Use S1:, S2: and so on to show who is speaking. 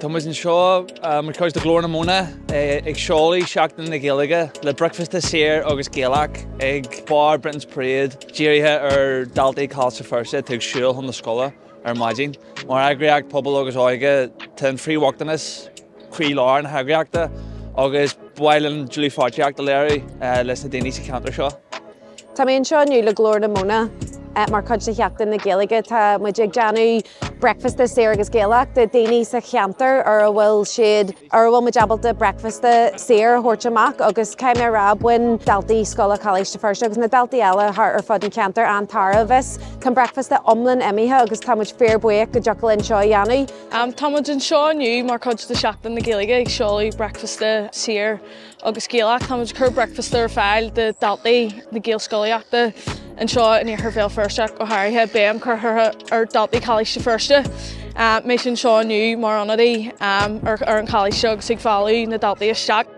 S1: Thomas an seo mar chuis de glór na móna ag seolaí seachtain na ggéalaige le breakfasta séir agus géalaach ag bar Britain's Parade díirithe ar daltaí cása firsta tuag siúil chun na scola ar maidín. Mar agriaach pobl agus áige ten fríhachtanas chrí láir na hagriaachta agus bhailen Julie fáteach de léir leis na daine sa cantar seo.
S2: Tá éon seo nniu le glór na móna mar chud cheachtain na ggéalaige tá mu ag deanú breakfast sé agus géalaach de daoine sa cheantar ar bhfuil siad ar bhfuil me jabalta breakfasta séir thuirteach agus caiim rabhain daltaí scola choéisiste first agus na daltaí eile th ar fud an ceantar antara bheits chun breakfasta omlan imithe agus táid fear buoh go jolinn seo dhéanú.
S3: Táid an seoú mar chud de seachtain na géige ag seolaí breakfasta sir agus céalaach táid chur breakfasta ar fáil de daltaí na ggéal scoíachta an seo in ar bhéil firsteach go háirthe er béam chu ar er daltaí choiste firste. Eh? Uh, mééis sin seo nu mar anadaí um, er, ar, ar an choiste agus sig fáú na daltaí isteach.